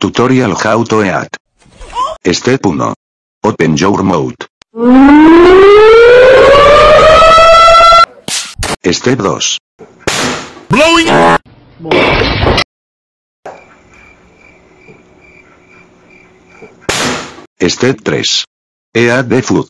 Tutorial How to Eat. Step 1. Open your mouth. Step 2. Blowing. Step 3. Eat the food.